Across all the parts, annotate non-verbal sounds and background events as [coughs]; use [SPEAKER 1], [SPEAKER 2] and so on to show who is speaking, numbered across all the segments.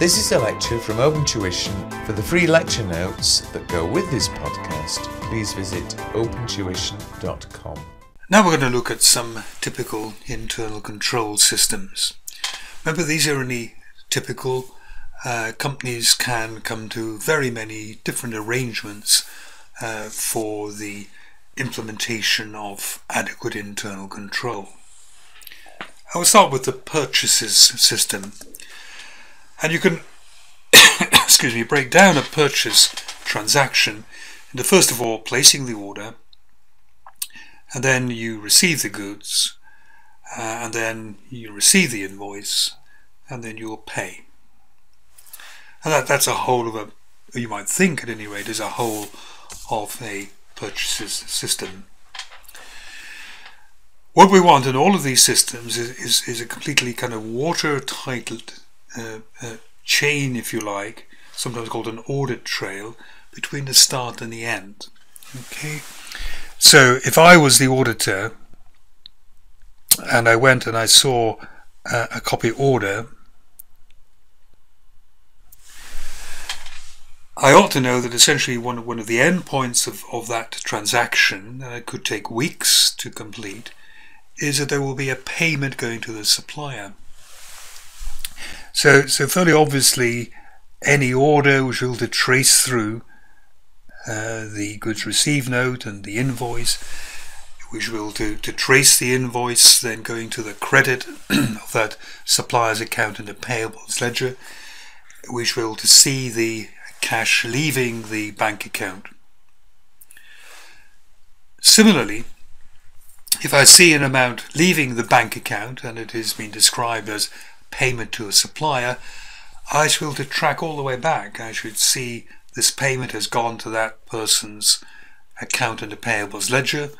[SPEAKER 1] This is a lecture from Open Tuition. For the free lecture notes that go with this podcast, please visit opentuition.com.
[SPEAKER 2] Now we're going to look at some typical internal control systems. Remember, these are only typical. Uh, companies can come to very many different arrangements uh, for the implementation of adequate internal control. I will start with the purchases system. And you can, [coughs] excuse me, break down a purchase transaction into first of all placing the order, and then you receive the goods, uh, and then you receive the invoice, and then you'll pay. And that, that's a whole of a, you might think at any rate, is a whole of a purchases system. What we want in all of these systems is, is, is a completely kind of watertight uh, uh, chain, if you like, sometimes called an audit trail, between the start and the end. Okay, so if I was the auditor and I went and I saw uh, a copy order, I ought to know that essentially one, one of the endpoints of, of that transaction, and it could take weeks to complete, is that there will be a payment going to the supplier. So, so fairly obviously, any order which we'll to trace through uh, the goods received note and the invoice, which will to, to trace the invoice, then going to the credit [clears throat] of that supplier's account in the payables ledger, which will to see the cash leaving the bank account. Similarly, if I see an amount leaving the bank account and it has been described as payment to a supplier, I should shall to track all the way back. I should see this payment has gone to that person's account in the payables ledger.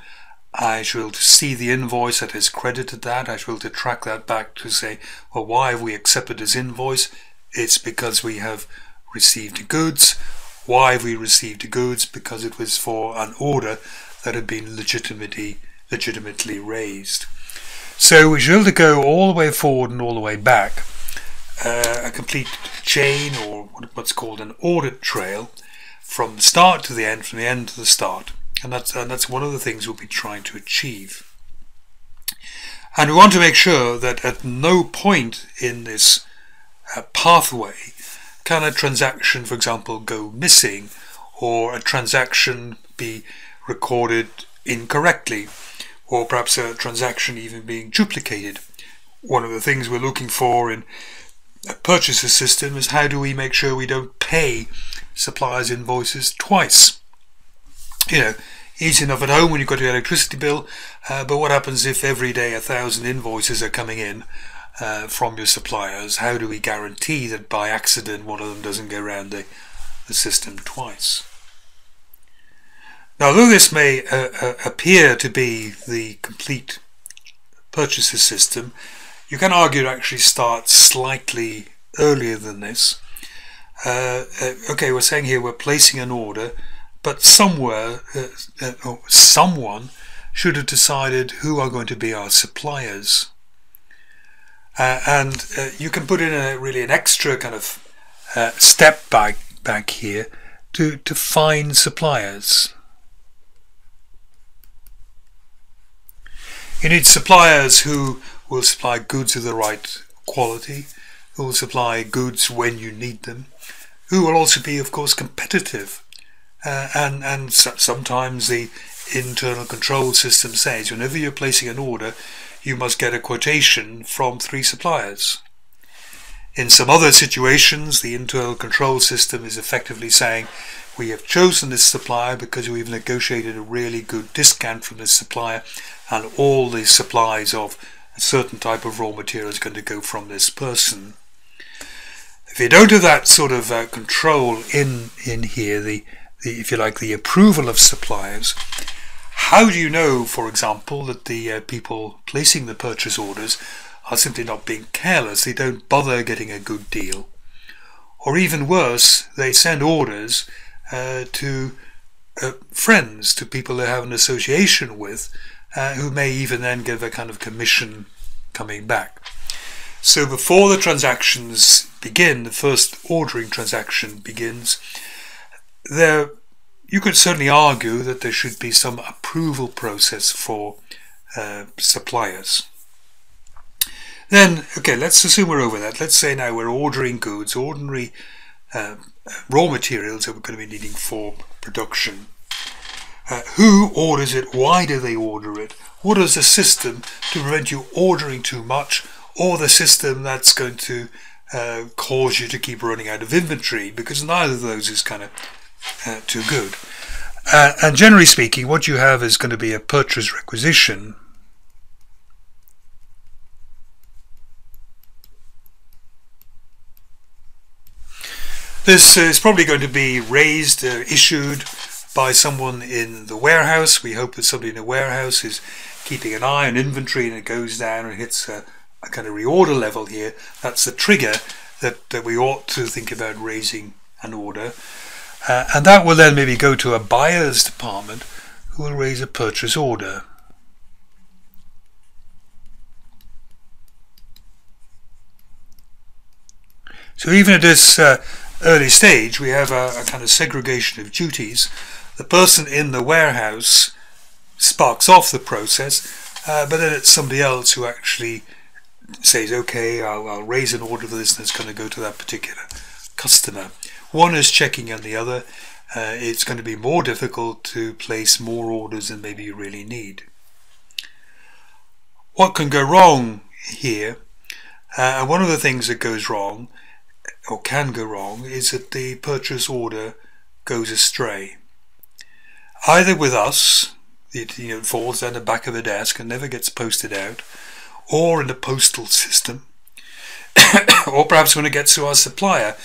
[SPEAKER 2] I shall to see the invoice that has credited that. I should shall to track that back to say, well, why have we accepted this invoice? It's because we have received the goods. Why have we received the goods? Because it was for an order that had been legitimately legitimately raised. So should to go all the way forward and all the way back, uh, a complete chain or what's called an audit trail from the start to the end, from the end to the start. And that's, and that's one of the things we'll be trying to achieve. And we want to make sure that at no point in this uh, pathway can a transaction, for example, go missing or a transaction be recorded incorrectly or perhaps a transaction even being duplicated. One of the things we're looking for in a purchaser system is how do we make sure we don't pay suppliers' invoices twice. You know, easy enough at home when you've got your electricity bill, uh, but what happens if every day a thousand invoices are coming in uh, from your suppliers? How do we guarantee that by accident one of them doesn't go around the, the system twice? Now, though this may uh, uh, appear to be the complete purchases system, you can argue it actually starts slightly earlier than this. Uh, uh okay, we're saying here we're placing an order, but somewhere, uh, uh, someone should have decided who are going to be our suppliers. and you can put in a really an extra kind of step back back here to, to find suppliers. You need suppliers who will supply goods of the right quality, who will supply goods when you need them, who will also be, of course, competitive. Uh, and and so sometimes the internal control system says whenever you're placing an order, you must get a quotation from three suppliers. In some other situations, the internal control system is effectively saying we have chosen this supplier because we've negotiated a really good discount from this supplier and all the supplies of a certain type of raw material is going to go from this person. If you don't have that sort of uh, control in in here, the, the if you like the approval of suppliers, how do you know, for example, that the uh, people placing the purchase orders are simply not being careless? They don't bother getting a good deal, or even worse, they send orders uh, to uh, friends, to people they have an association with, uh, who may even then give a kind of commission coming back. So before the transactions begin, the first ordering transaction begins, there you could certainly argue that there should be some approval process for uh, suppliers. Then, okay, let's assume we're over that. Let's say now we're ordering goods, ordinary uh, raw materials that we're going to be needing for production. Uh, who orders it? Why do they order it? What is the system to prevent you ordering too much or the system that's going to uh, cause you to keep running out of inventory because neither of those is kind of uh, too good. Uh, and generally speaking, what you have is going to be a purchase requisition. This is probably going to be raised, uh, issued by someone in the warehouse. We hope that somebody in the warehouse is keeping an eye on inventory and it goes down and hits a, a kind of reorder level here. That's the trigger that, that we ought to think about raising an order. Uh, and that will then maybe go to a buyer's department who will raise a purchase order. So even at this uh, early stage, we have a, a, kind of segregation of duties. The person in the warehouse sparks off the process, uh, but then it's somebody else who actually says, okay, I'll, I'll raise an order for this and it's going to go to that particular customer. One is checking on the other. Uh, it's going to be more difficult to place more orders than maybe you really need. What can go wrong here? Uh, one of the things that goes wrong, or can go wrong, is that the purchase order goes astray. Either with us, it you know, falls down the back of the desk and never gets posted out, or in the postal system, [coughs] or perhaps when it gets to our supplier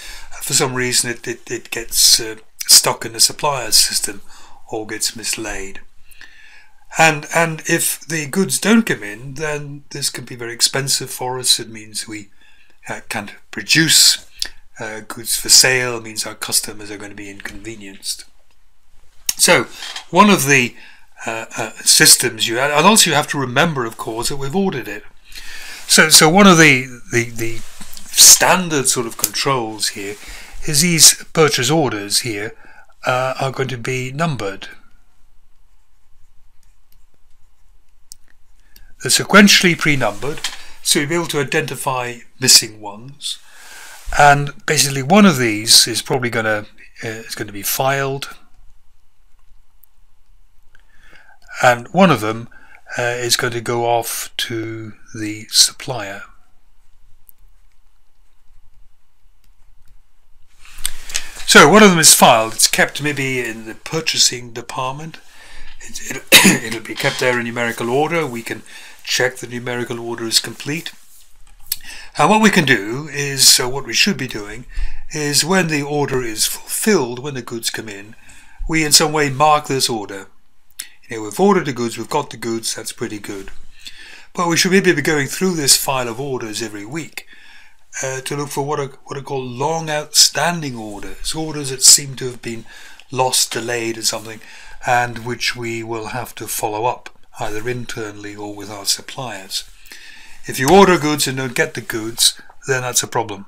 [SPEAKER 2] for some reason it, it, it gets uh, stuck in the supplier's system or gets mislaid. And and if the goods don't come in, then this can be very expensive for us. It means we uh, can't produce uh, goods for sale. Means our customers are going to be inconvenienced. So one of the uh, uh systems you and also you have to remember, of course, that we've ordered it. So so one of the the, the standard sort of controls here is these purchase orders here uh, are going to be numbered. They're sequentially pre-numbered, so you'll be able to identify missing ones. And basically one of these is probably going to uh, is going to be filed, and one of them uh, is going to go off to the supplier. So one of them is filed. It's kept maybe in the purchasing department. It, will [coughs] be kept there in numerical order. We can check the numerical order is complete. And what we can do is, uh, what we should be doing, is when the order is fulfilled, when the goods come in, we in some way mark this order. You know, we've ordered the goods, we've got the goods, that's pretty good. But we should maybe be going through this file of orders every week uh, to look for what are, what are called long outstanding orders, orders that seem to have been lost, delayed or something, and which we will have to follow up either internally or with our suppliers. If you order goods and don't get the goods, then that's a problem.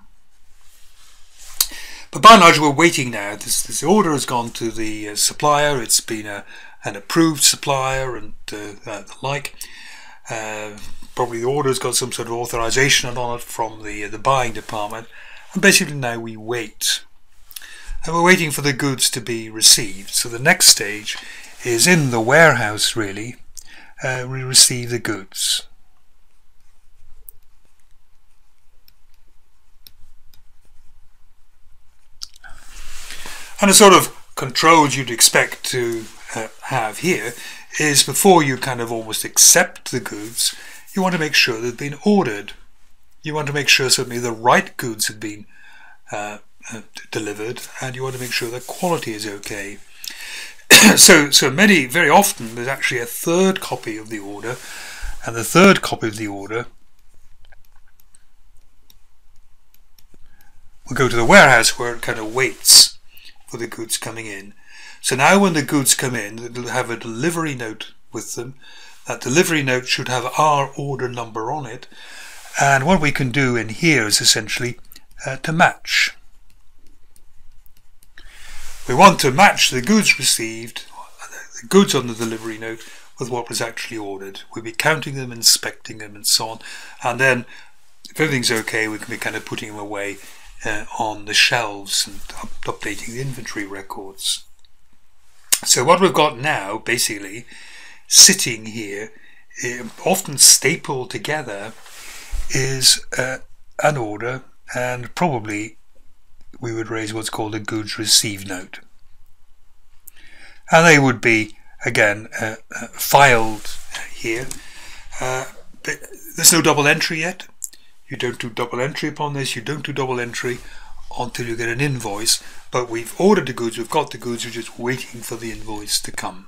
[SPEAKER 2] But by and large, we're waiting now. This, this order has gone to the uh, supplier. It's been a, an approved supplier and uh, the like. Uh, probably the order's got some sort of authorization on it from the, the buying department. And basically now we wait. And we're waiting for the goods to be received. So the next stage is in the warehouse really. Uh, we receive the goods. And the sort of controls you'd expect to uh, have here is before you kind of almost accept the goods, you want to make sure they've been ordered. You want to make sure certainly the right goods have been uh, uh, delivered, and you want to make sure the quality is okay. [coughs] so, so many, very often, there's actually a third copy of the order, and the third copy of the order will go to the warehouse where it kind of waits for the goods coming in. So now when the goods come in, it'll have a delivery note with them that delivery note should have our order number on it And what we can do in here is essentially uh, to match. We want to match the goods received, the goods on the delivery note, with what was actually ordered. We'll be counting them, inspecting them, and so on. And then, if everything's okay, we can be kind of putting them away uh, on the shelves and up updating the inventory records. So what we've got now, basically, sitting here, uh, often stapled together, is uh, an order and probably we would raise what's called a goods received note. And they would be, again, uh, uh, filed here. Uh, there's no double entry yet. You don't do double entry upon this. You don't do double entry until you get an invoice. But we've ordered the goods, we've got the goods, we're just waiting for the invoice to come.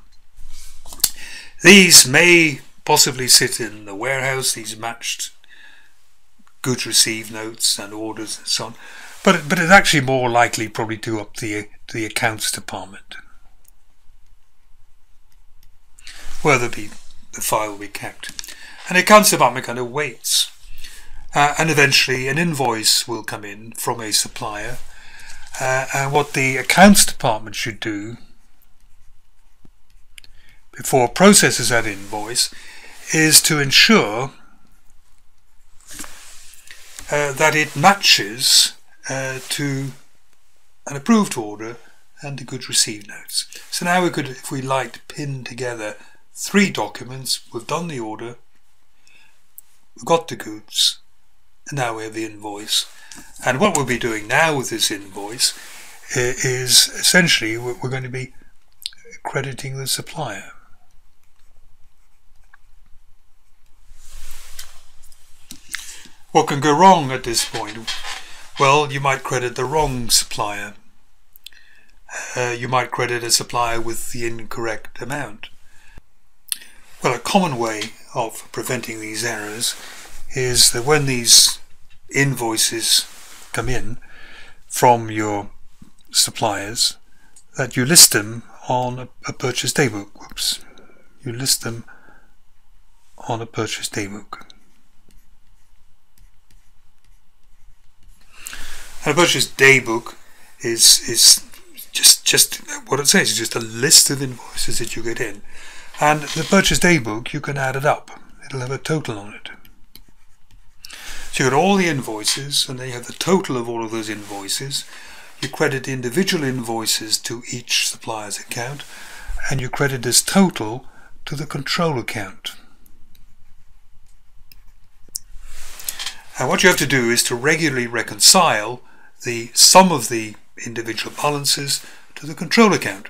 [SPEAKER 2] These may possibly sit in the warehouse, these matched goods received notes and orders and so on. But but it's actually more likely probably to up the to the accounts department, where the the file will be kept. And the accounts department kind of waits, uh, and eventually an invoice will come in from a supplier. Uh, and what the accounts department should do before processes that invoice is to ensure uh, that it matches uh, to an approved order and the goods received notes. So now we could, if we liked, pin together three documents. We've done the order, we've got the goods, and now we have the invoice. And what we'll be doing now with this invoice uh, is essentially we're going to be crediting the supplier. What can go wrong at this point? Well, you might credit the wrong supplier. Uh, you might credit a supplier with the incorrect amount. Well, a common way of preventing these errors is that when these invoices come in from your suppliers, that you list them on a, a purchase daybook. Whoops. You list them on a purchase daybook. And a purchase daybook is is just just what it says. It's just a list of invoices that you get in, and the purchase daybook you can add it up. It'll have a total on it. So you got all the invoices, and then you have the total of all of those invoices. You credit individual invoices to each supplier's account, and you credit this total to the control account. And what you have to do is to regularly reconcile the sum of the individual balances to the control account.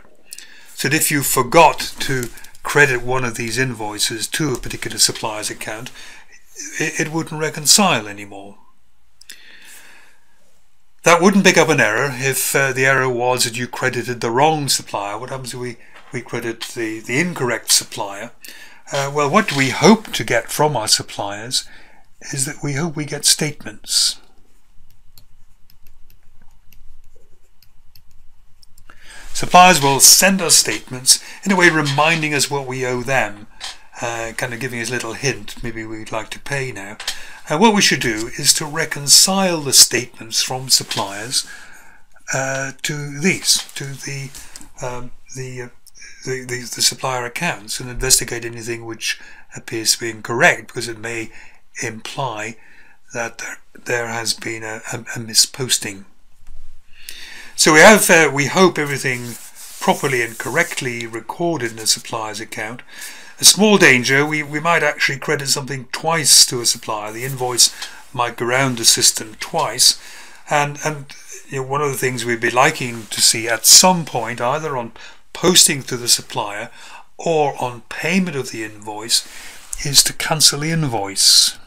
[SPEAKER 2] So that if you forgot to credit one of these invoices to a particular supplier's account, it, wouldn't reconcile anymore. That wouldn't pick up an error if uh, the error was that you credited the wrong supplier. What happens if we, we credit the, the incorrect supplier? Uh, well, what do we hope to get from our suppliers is that we hope we get statements. Suppliers will send us statements in a way reminding us what we owe them, uh, kind of giving us a little hint, maybe we'd like to pay now. And what we should do is to reconcile the statements from suppliers uh, to these, to the, um, the, uh, the, the, the supplier accounts and investigate anything which appears to be incorrect because it may imply that there, there has been a, a, a misposting. So we have, uh, we hope everything properly and correctly recorded in the supplier's account. A small danger, we, we might actually credit something twice to a supplier. The invoice might go around the system twice. And, and you know, one of the things we'd be liking to see at some point, either on posting to the supplier or on payment of the invoice, is to cancel the invoice.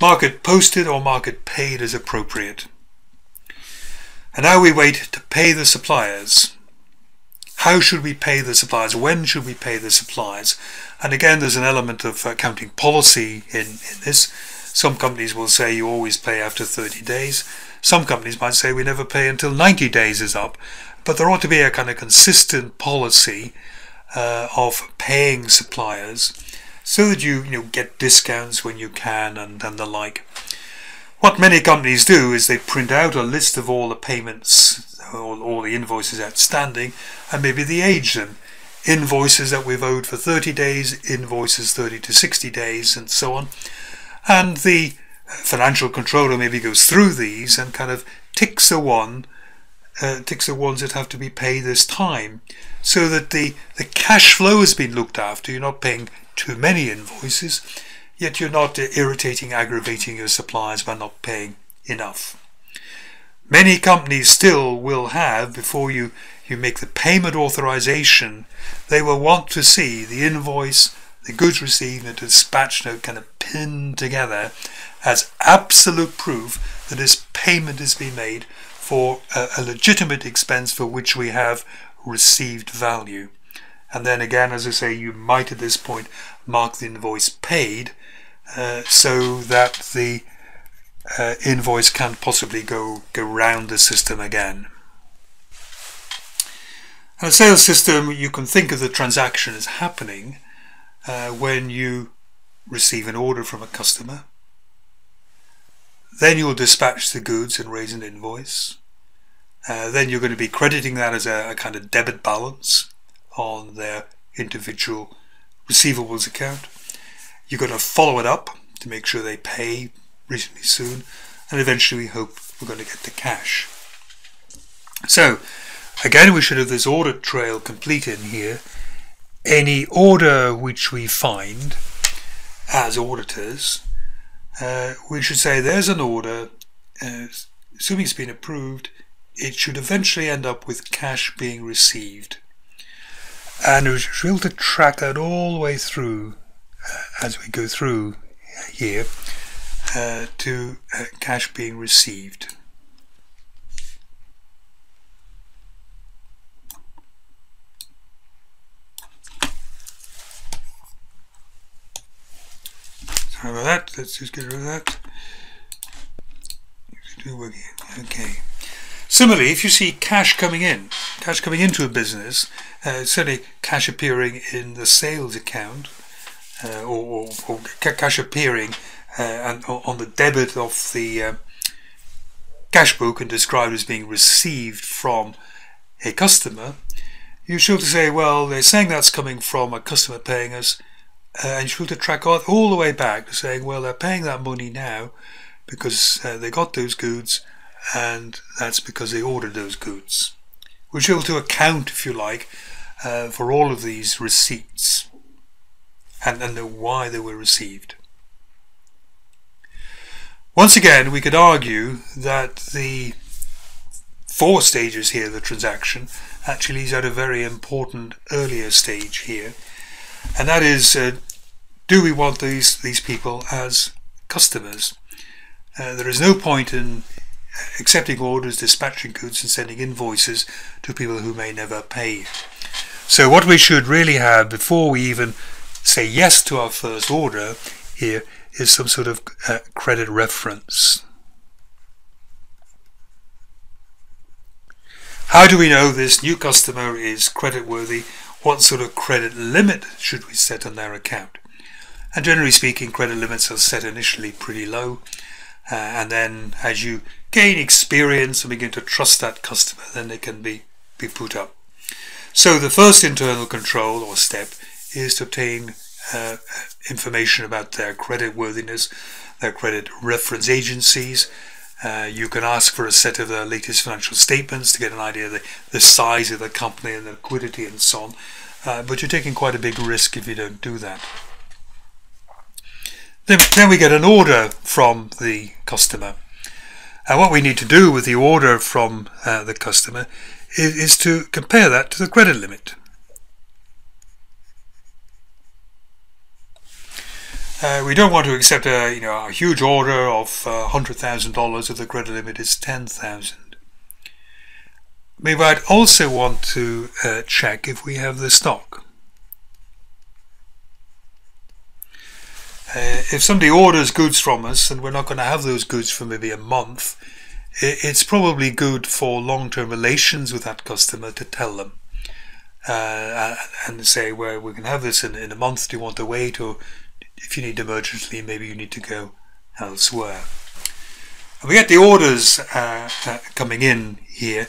[SPEAKER 2] Market posted or market paid as appropriate. And now we wait to pay the suppliers. How should we pay the suppliers? When should we pay the suppliers? And again, there's an element of accounting policy in, in this. Some companies will say you always pay after 30 days. Some companies might say we never pay until 90 days is up. But there ought to be a kind of consistent policy uh, of paying suppliers so that you, you know, get discounts when you can and, and the like. What many companies do is they print out a list of all the payments, all, all the invoices outstanding, and maybe they age them. Invoices that we've owed for 30 days, invoices 30 to 60 days, and so on. And the financial controller maybe goes through these and kind of ticks a one, uh, ticks the ones that have to be paid this time, so that the, the cash flow has been looked after. You're not paying too many invoices yet you're not irritating, aggravating your suppliers by not paying enough. Many companies still will have, before you, you make the payment authorization, they will want to see the invoice, the goods received, and the dispatch note kind of pinned together as absolute proof that this payment has been made for a, a legitimate expense for which we have received value. And then again, as I say, you might at this point mark the invoice paid uh, so that the uh, invoice can't possibly go, go round the system again. In a sales system, you can think of the transaction as happening uh, when you receive an order from a customer. Then you'll dispatch the goods and raise an invoice. Uh, then you're going to be crediting that as a, a kind of debit balance on their individual receivables account. You've got to follow it up to make sure they pay reasonably soon, and eventually we hope we're going to get the cash. So, again, we should have this audit trail complete in here. Any order which we find as auditors, uh, we should say there's an order, uh, assuming it's been approved, it should eventually end up with cash being received. And we should be able to track that all the way through as we go through here uh, to uh, cash being received. Sorry about that. Let's just get rid of that. Okay. Similarly, if you see cash coming in, cash coming into a business, uh, certainly cash appearing in the sales account, uh, or, or, or, cash appearing uh, and on the debit of the uh, cash book and described as being received from a customer, you should say, well, they're saying that's coming from a customer paying us, uh, and you should to track all, all the way back to saying, well, they're paying that money now because uh, they got those goods, and that's because they ordered those goods. We're able to account, if you like, uh, for all of these receipts and, and the why they were received. Once again, we could argue that the four stages here, the transaction, actually is at a very important earlier stage here, and that is, uh, do we want these these people as customers? Uh, there is no point in accepting orders, dispatching goods, and sending invoices to people who may never pay. So what we should really have before we even say yes to our first order here is some sort of uh, credit reference. How do we know this new customer is creditworthy? What sort of credit limit should we set on their account? And generally speaking, credit limits are set initially pretty low. Uh, and then as you gain experience and begin to trust that customer, then they can be, be put up. So the first internal control or step is to obtain uh, information about their credit worthiness, their credit reference agencies. Uh, you can ask for a set of their latest financial statements to get an idea of the, the size of the company and the liquidity and so on. Uh, but you're taking quite a big risk if you don't do that. Then, then we get an order from the customer. And what we need to do with the order from uh, the customer is, is to compare that to the credit limit. Uh, we don't want to accept a you know a huge order of uh, hundred thousand dollars if the credit limit is ten thousand. We might also want to uh, check if we have the stock. Uh, if somebody orders goods from us and we're not going to have those goods for maybe a month, it's probably good for long-term relations with that customer to tell them. uh, and say, well, we can have this in, in a month. Do you want to wait? Or if you need emergency, maybe you need to go elsewhere. And we get the orders uh, uh, coming in here.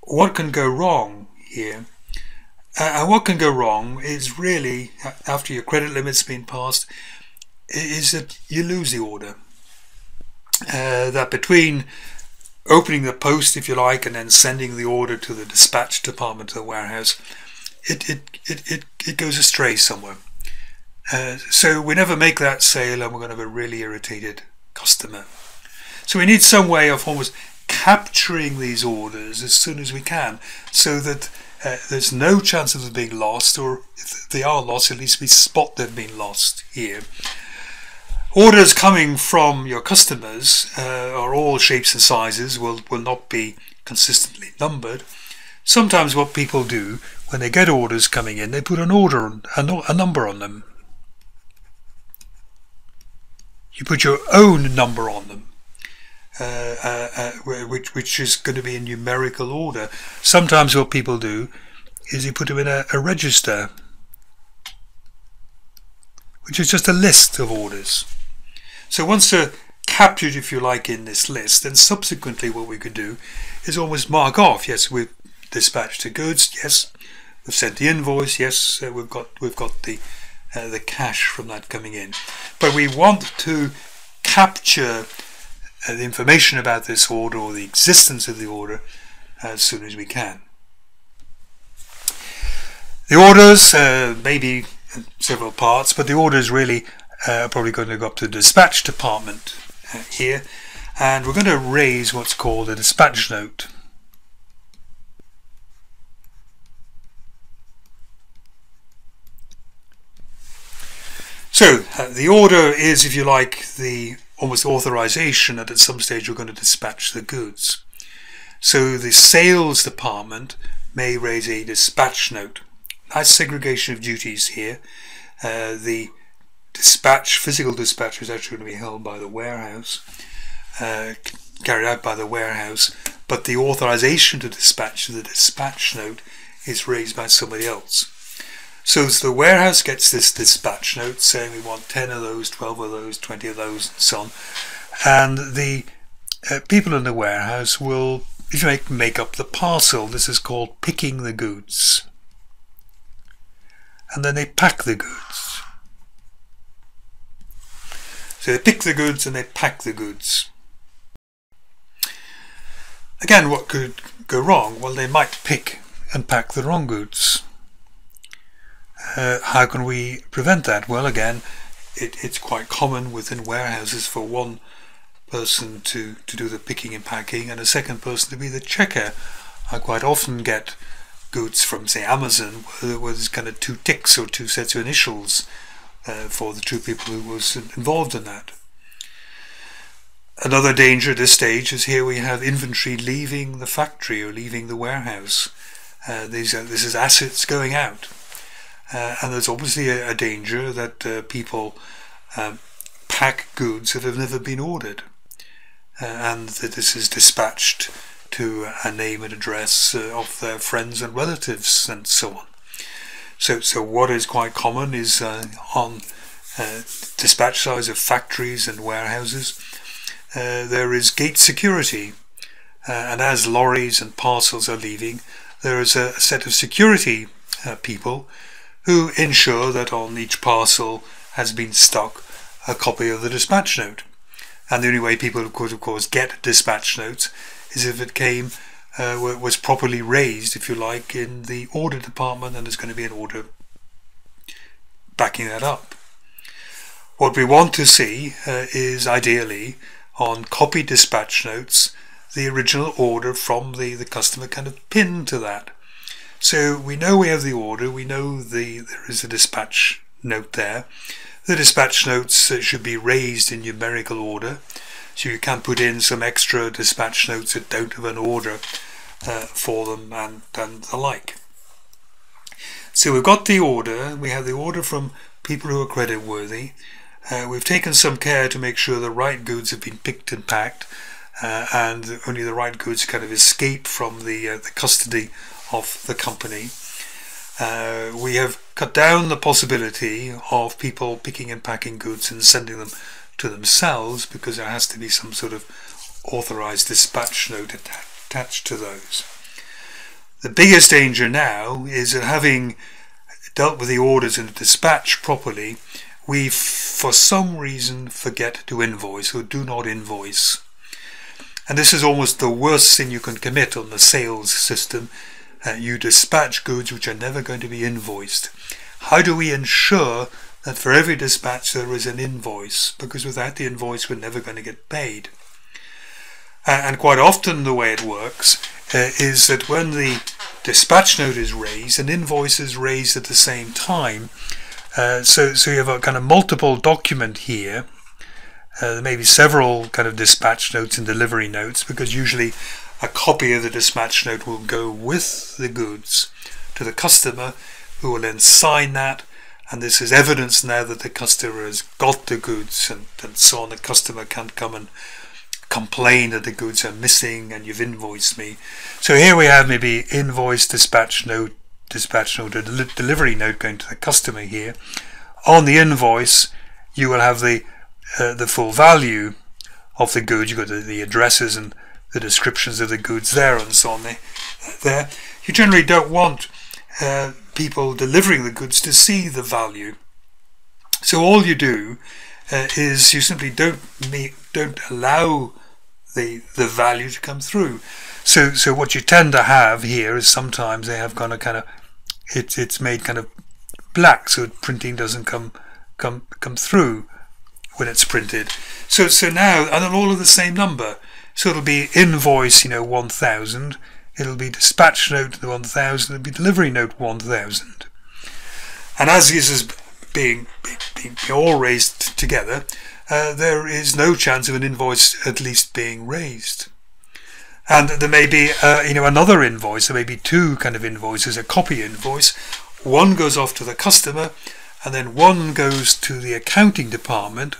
[SPEAKER 2] What can go wrong here? Uh, and what can go wrong is really, uh, after your credit limit's been passed, is that you lose the order. Uh, that between opening the post, if you like, and then sending the order to the dispatch department to the warehouse, it, it, it, it, it goes astray somewhere. Uh, so we never make that sale and we're going to have a really irritated customer. So we need some way of almost capturing these orders as soon as we can so that uh, there's no chance of them being lost or if they are lost at least we spot them being lost here Orders coming from your customers uh, are all shapes and sizes, will, will not be consistently numbered. Sometimes what people do when they get orders coming in, they put an order, a, a number on them. You put your own number on them. Uh, uh, uh, which which is going to be in numerical order. Sometimes what people do is you put them in a, a register, which is just a list of orders. So once they're captured, if you like, in this list, then subsequently what we could do is almost mark off, yes, we've dispatched the goods, yes, we've sent the invoice, yes, uh, we've got we've got the uh, the cash from that coming in. But we want to capture uh, the information about this order or the existence of the order as soon as we can. The orders uh, may be several parts, but the orders really uh, probably going to go up to the dispatch department uh, here and we're going to raise what's called a dispatch note. So uh, the order is, if you like, the almost authorization that at some stage you're going to dispatch the goods. So the sales department may raise a dispatch note. Nice segregation of duties here. Uh, the dispatch, physical dispatch is actually going to be held by the warehouse, uh, carried out by the warehouse, but the authorization to dispatch, the dispatch note, is raised by somebody else. So the warehouse gets this dispatch note saying we want 10 of those, 12 of those, 20 of those, and so on. And the uh, people in the warehouse will, if you make, make up the parcel, this is called picking the goods. And then they pack the goods. So they pick the goods and they pack the goods. Again, what could go wrong? Well, they might pick and pack the wrong goods. Uh, how can we prevent that? Well, again, it, it's quite common within warehouses for one person to, to do the picking and packing and a second person to be the checker. I quite often get goods from, say, Amazon where, kind of two ticks or two sets of initials uh, for the two people who was involved in that. Another danger at this stage is here we have inventory leaving the factory or leaving the warehouse. Uh, these are, this is assets going out. Uh, and there's obviously a, a danger that uh, people um, pack goods that have never been ordered. Uh, and that this is dispatched to a name and address uh, of their friends and relatives and so on. So, so what is quite common is uh, on uh, dispatch size of factories and warehouses, there is gate security. And as lorries and parcels are leaving, there is a set of security people who ensure that on each parcel has been stuck a copy of the dispatch note. And the only way people could, of course, get dispatch notes is if it came uh, was properly raised, if you like, in the order department, and there's going to be an order backing that up. What we want to see uh, is ideally on copy dispatch notes the original order from the, the customer kind of pinned to that. So we know we have the order, we know the there is a dispatch note there. The dispatch notes should be raised in numerical order so you can put in some extra dispatch notes that don't have an order uh, for them and, and the like. So we've got the order, we have the order from people who are credit worthy. Uh, we've taken some care to make sure the right goods have been picked and packed uh, and only the right goods kind of escape from the, uh, the custody of the company. Uh, we have cut down the possibility of people picking and packing goods and sending them to themselves because there has to be some sort of authorized dispatch note attached to those. The biggest danger now is that having dealt with the orders and the dispatch properly, we for some reason forget to invoice or do not invoice. And this is almost the worst sin you can commit on the sales system. Uh, you dispatch goods which are never going to be invoiced. How do we ensure that for every dispatch there is an invoice? Because without the invoice, we're never going to get paid. Uh, and quite often, the way it works uh, is that when the dispatch note is raised, an invoice is raised at the same time. Uh, so, so you have a kind of multiple document here uh, there may be several kind of dispatch notes and delivery notes because usually a copy of the dispatch note will go with the goods to the customer who will then sign that and this is evidence now that the customer has got the goods and, and so on. The customer can't come and complain that the goods are missing and you've invoiced me. So here we have maybe invoice, dispatch note, dispatch note, a delivery note going to the customer here. On the invoice, you will have the uh, the full value of the goods. You've got the, the, addresses and the descriptions of the goods there and so on. There, you generally don't want uh, people delivering the goods to see the value. So all you do uh, is you simply don't make, don't allow the the value to come through. So so what you tend to have here is sometimes they have kind of kind of it's it's made kind of black so printing doesn't come come come through when it's printed. So so now and all of the same number. So it'll be invoice, you know, one thousand. It'll be dispatch note one thousand. It'll be delivery note one thousand. And as this is being, being, being all raised together, uh, there is no chance of an invoice at least being raised. And there may be, uh, you know, another invoice. There may be two kind of invoices. A copy invoice. One goes off to the customer, and then one goes to the accounting department,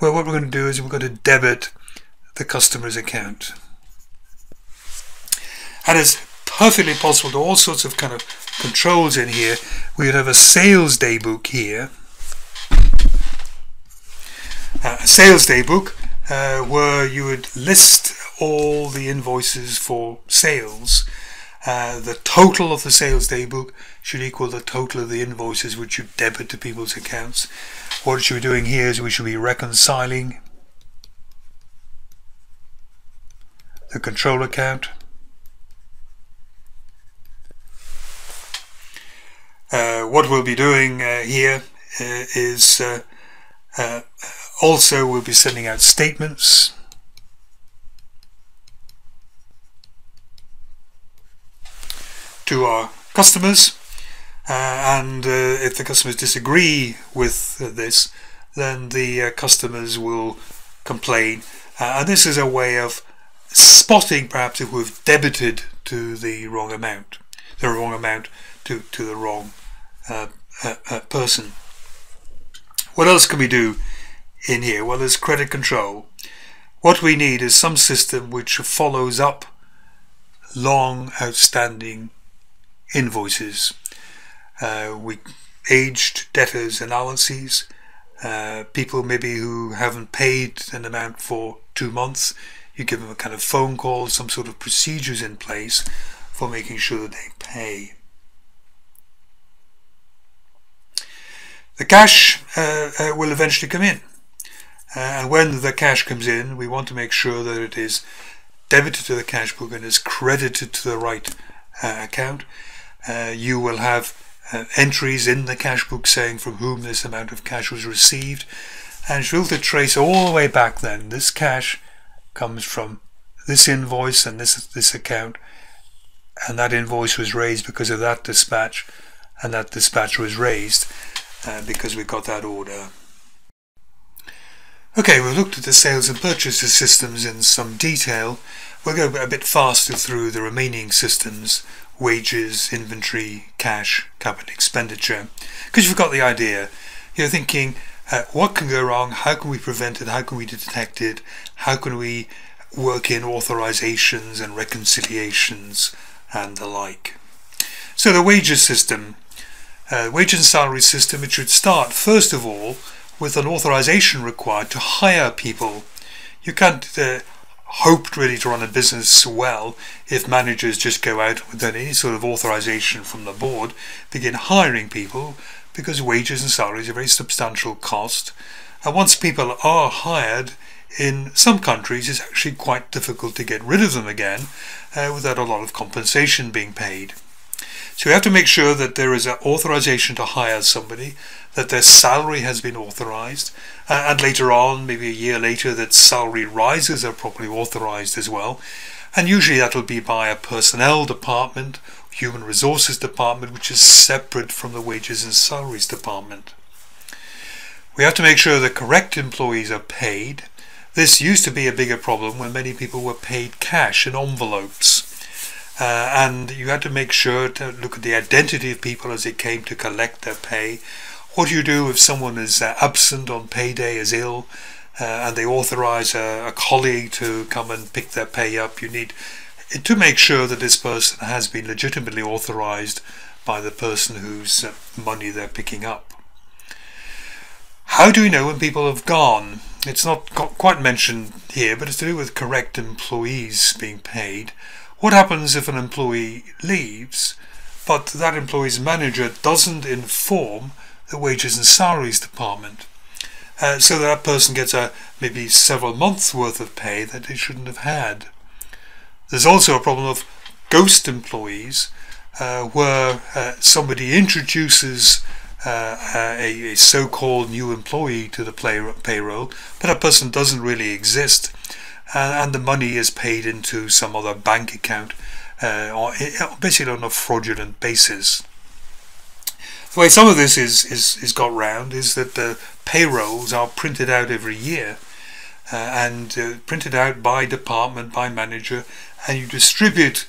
[SPEAKER 2] well, what we're going to do is we're going to debit the customer's account. And it's perfectly possible to all sorts of kind of controls in here. We would have a sales day book here. Uh, a sales day book uh, where you would list all the invoices for sales. Uh, the total of the sales day book should equal the total of the invoices which you debit to people's accounts. What should we be doing here is we should be reconciling the control account. Uh, what we'll be doing uh, here uh, is uh, uh, also we'll be sending out statements to our customers uh, and if the customers disagree with this, then the customers will complain. and this is a way of spotting perhaps if we've debited to the wrong amount, the wrong amount to, to the wrong uh, uh, uh, person. What else can we do in here? Well, there's credit control. What we need is some system which follows up long outstanding invoices uh, we aged debtors analyses, uh, people maybe who haven't paid an amount for two months, you give them a kind of phone call, some sort of procedures in place for making sure that they pay. The cash uh, uh, will eventually come in. Uh, and when the cash comes in, we want to make sure that it is debited to the cash book and is credited to the right uh, account. Uh, you will have entries in the cash book saying from whom this amount of cash was received. And you'll to trace all the way back then. This cash comes from this invoice and this this account and that invoice was raised because of that dispatch and that dispatch was raised uh, because we got that order. Okay, we've looked at the sales and purchases systems in some detail. We'll go a bit faster through the remaining systems wages, inventory, cash, capital expenditure. Because you've got the idea. You're thinking, uh, what can go wrong? How can we prevent it? How can we detect it? How can we work in authorizations and reconciliations and the like? So the wages system, uh, wage and salary system, it should start first of all with an authorization required to hire people. You can't uh, hope really to run a business well if managers just go out without any sort of authorization from the board, begin hiring people because wages and salaries are a very substantial cost. And once people are hired, in some countries it's actually quite difficult to get rid of them again uh, without a lot of compensation being paid. So we have to make sure that there is an authorization to hire somebody, that their salary has been authorized, uh, and later on, maybe a year later, that salary rises are properly authorized as well. And usually that will be by a personnel department, human resources department, which is separate from the wages and salaries department. We have to make sure the correct employees are paid. This used to be a bigger problem when many people were paid cash in envelopes. Uh, and you had to make sure to look at the identity of people as they came to collect their pay. What do you do if someone is uh, absent on payday, is ill, uh, and they authorize a, a, colleague to come and pick their pay up? You need to make sure that this person has been legitimately authorized by the person whose uh, money they're picking up. How do we know when people have gone? It's not quite mentioned here, but it's to do with correct employees being paid. What happens if an employee leaves, but that employee's manager doesn't inform the wages and salaries department? Uh, so that person gets a maybe several months worth of pay that they shouldn't have had. There's also a problem of ghost employees, uh, where uh, somebody introduces uh, a, a so-called new employee to the play, payroll, but that person doesn't really exist and the money is paid into some other bank account uh, or basically on a fraudulent basis. The way some of this is, is, is got round is that the payrolls are printed out every year uh, and uh, printed out by department, by manager, and you distribute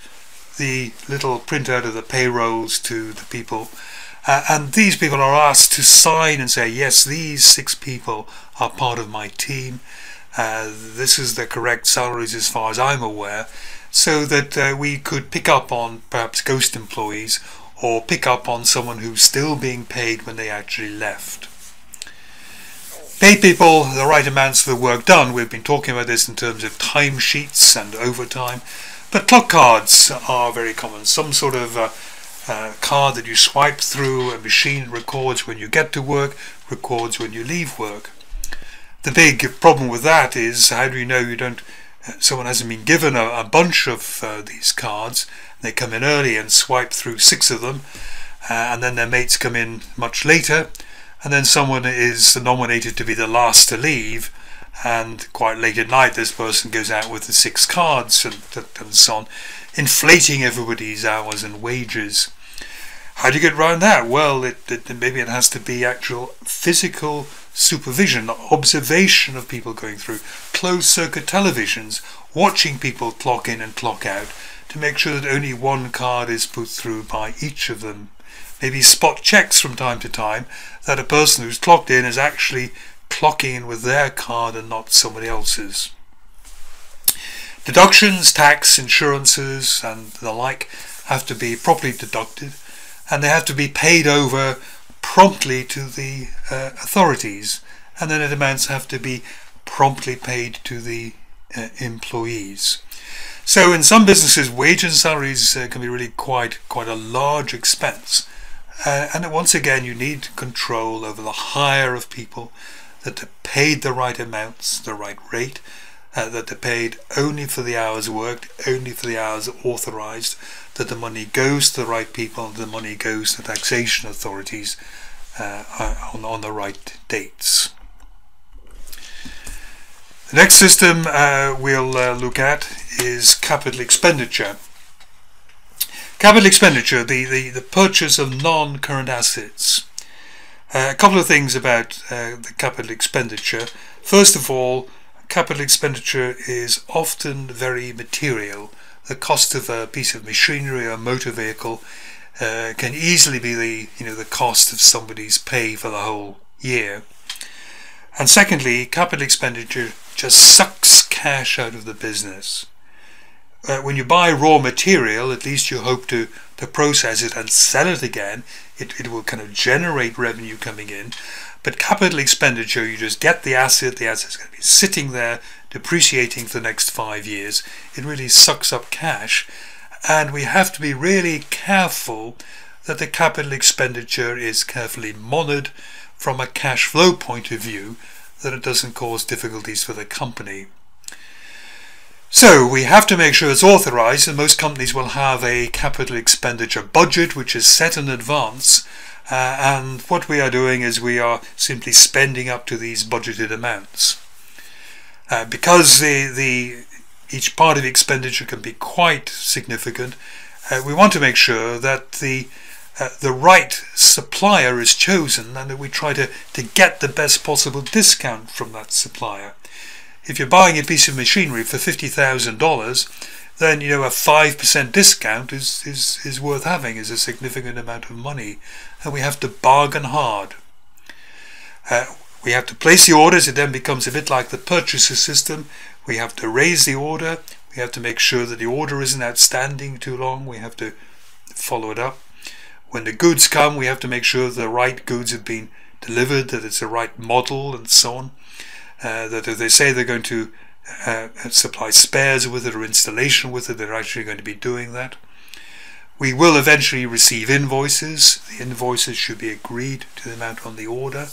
[SPEAKER 2] the little printout of the payrolls to the people. Uh, and these people are asked to sign and say, yes, these six people are part of my team uh, this is the correct salaries as far as I'm aware, so that uh, we could pick up on perhaps ghost employees or pick up on someone who's still being paid when they actually left. Pay people the right amounts for the work done. We've been talking about this in terms of timesheets and overtime, but clock cards are very common. Some sort of uh, uh, card that you swipe through, a machine records when you get to work, records when you leave work. The big problem with that is how do you know you don't someone hasn't been given a, a bunch of uh, these cards they come in early and swipe through six of them uh, and then their mates come in much later and then someone is nominated to be the last to leave and quite late at night this person goes out with the six cards and, and so on inflating everybody's hours and wages how do you get around that well it, it, maybe it has to be actual physical supervision, observation of people going through, closed circuit televisions, watching people clock in and clock out to make sure that only one card is put through by each of them. Maybe spot checks from time to time that a person who's clocked in is actually clocking in with their card and not somebody else's. Deductions, tax, insurances, and the like have to be properly deducted and they have to be paid over promptly to the uh, authorities, and then the amounts have to be promptly paid to the uh, employees. So in some businesses, wage and salaries uh, can be really quite quite a large expense, uh, and once again, you need control over the hire of people, that they're paid the right amounts, the right rate, uh, that they're paid only for the hours worked, only for the hours authorised, that the money goes to the right people, the money goes to taxation authorities uh, on, on the right dates. The next system uh, we'll uh, look at is capital expenditure. Capital expenditure, the, the, the purchase of non-current assets. Uh, a couple of things about uh, the capital expenditure. First of all, capital expenditure is often very material the cost of a piece of machinery or motor vehicle uh, can easily be the you know the cost of somebody's pay for the whole year. And secondly, capital expenditure just sucks cash out of the business. Uh, when you buy raw material, at least you hope to, to process it and sell it again. It, it will kind of generate revenue coming in. But capital expenditure, you just get the asset, the asset's going to be sitting there depreciating for the next five years. It really sucks up cash. And we have to be really careful that the capital expenditure is carefully monitored from a cash flow point of view, that it doesn't cause difficulties for the company. So we have to make sure it's authorized and most companies will have a capital expenditure budget which is set in advance uh, and what we are doing is we are simply spending up to these budgeted amounts. Uh, because the, the each part of the expenditure can be quite significant, uh, we want to make sure that the uh, the right supplier is chosen and that we try to, to get the best possible discount from that supplier if you're buying a piece of machinery for $50,000, then you know a 5% discount is, is, is worth having, is a significant amount of money. And we have to bargain hard. Uh, we have to place the orders, it then becomes a bit like the purchaser system. We have to raise the order, we have to make sure that the order isn't outstanding too long, we have to follow it up. When the goods come, we have to make sure the right goods have been delivered, that it's the right model, and so on. Uh, that if they say they're going to uh, supply spares with it or installation with it, they're actually going to be doing that. We will eventually receive invoices. The invoices should be agreed to the amount on the order.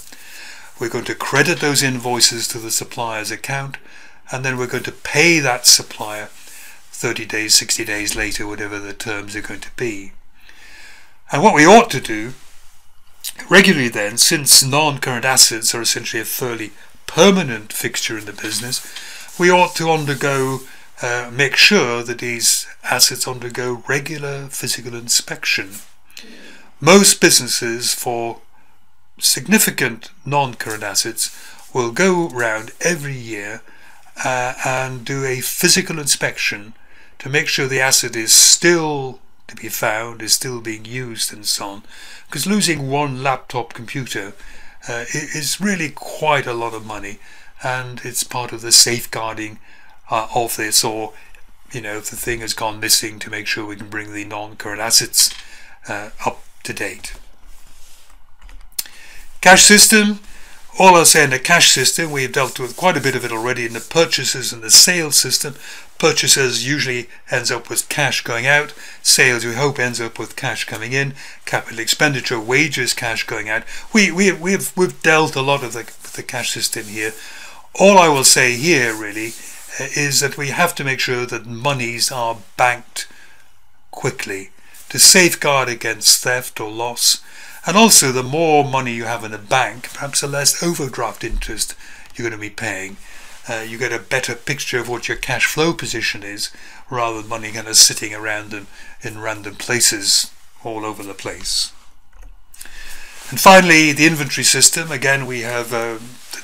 [SPEAKER 2] We're going to credit those invoices to the supplier's account and then we're going to pay that supplier 30 days, 60 days later, whatever the terms are going to be. And what we ought to do regularly then, since non-current assets are essentially a fairly permanent fixture in the business, we ought to undergo, uh, make sure that these assets undergo regular physical inspection. Most businesses for significant non-current assets will go round every year uh, and do a physical inspection to make sure the asset is still to be found, is still being used and so on. Because losing one laptop computer uh, is really quite a lot of money and it's part of the safeguarding uh, of this or you know if the thing has gone missing to make sure we can bring the non-current assets uh, up to date. Cash system, all I'll say in the cash system, we've dealt with quite a bit of it already in the purchases and the sales system. Purchases usually ends up with cash going out. Sales, we hope, ends up with cash coming in. Capital expenditure, wages, cash going out. We, we, we've, we've dealt a lot of the, the cash system here. All I will say here, really, uh, is that we have to make sure that monies are banked quickly to safeguard against theft or loss. And also, the more money you have in a bank, perhaps the less overdraft interest you're going to be paying uh, you get a better picture of what your cash flow position is rather than money kind of sitting around in, in random places all over the place. And finally, the inventory system. Again, we have uh,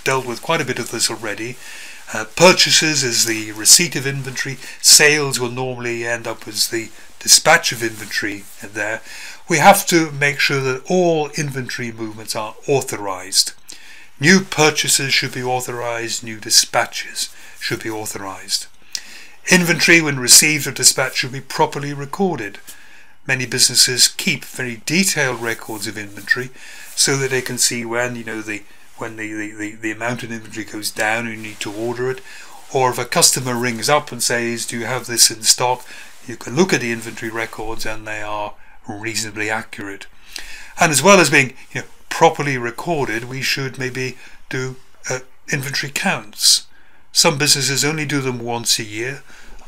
[SPEAKER 2] dealt with quite a bit of this already. Uh, purchases is the receipt of inventory. Sales will normally end up as the dispatch of inventory there. We have to make sure that all inventory movements are authorized. New purchases should be authorized, new dispatches should be authorized. Inventory when received or dispatched should be properly recorded. Many businesses keep very detailed records of inventory so that they can see when you know the when the, the, the, the amount of inventory goes down and you need to order it or if a customer rings up and says do you have this in stock you can look at the inventory records and they are reasonably accurate and as well as being you know, properly recorded, we should maybe do uh, inventory counts. Some businesses only do them once a year.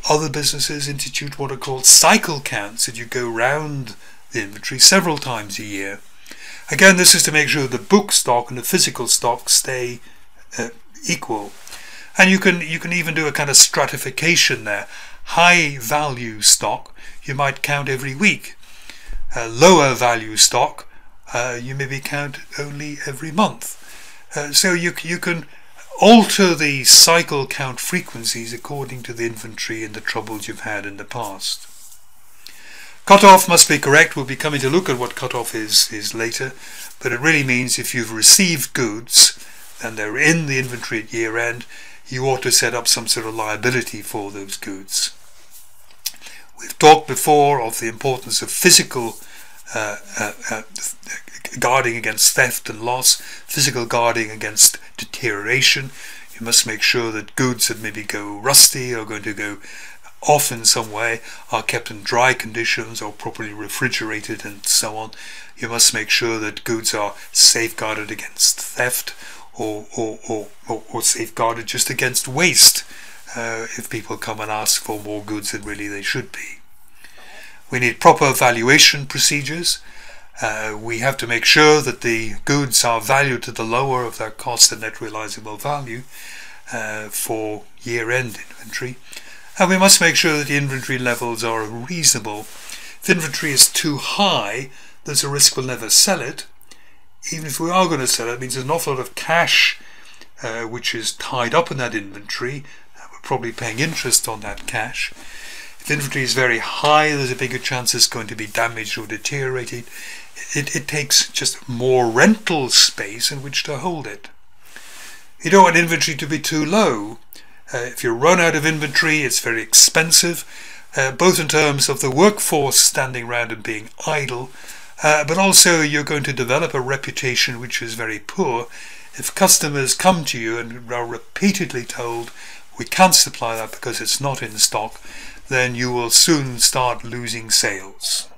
[SPEAKER 2] Other businesses institute what are called cycle counts that you go round the inventory several times a year. Again, this is to make sure the book stock and the physical stock stay uh, equal. And you can you can even do a kind of stratification there. High value stock you might count every week. Lower value stock uh, you maybe count only every month. Uh, so you, you can alter the cycle count frequencies according to the inventory and the troubles you've had in the past. Cutoff must be correct. We'll be coming to look at what cutoff is, is later, but it really means if you've received goods and they're in the inventory at year end, you ought to set up some sort of liability for those goods. We've talked before of the importance of physical uh, uh, uh, guarding against theft and loss, physical guarding against deterioration. You must make sure that goods that maybe go rusty or going to go off in some way are kept in dry conditions or properly refrigerated and so on. You must make sure that goods are safeguarded against theft or, or, or, or, or safeguarded just against waste uh, if people come and ask for more goods than really they should be. We need proper valuation procedures. Uh, we have to make sure that the goods are valued to the lower of their cost and net realizable value uh, for year end inventory. And we must make sure that the inventory levels are reasonable. If inventory is too high, there's a risk we'll never sell it. Even if we are going to sell it, it means there's an awful lot of cash uh, which is tied up in that inventory. Probably paying interest on that cash. If inventory is very high, there's a bigger chance it's going to be damaged or deteriorated. It, it takes just more rental space in which to hold it. You don't want inventory to be too low. Uh, if you run out of inventory, it's very expensive, uh, both in terms of the workforce standing around and being idle, uh, but also you're going to develop a reputation which is very poor. If customers come to you and are repeatedly told, we can't supply that because it's not in stock, then you will soon start losing sales.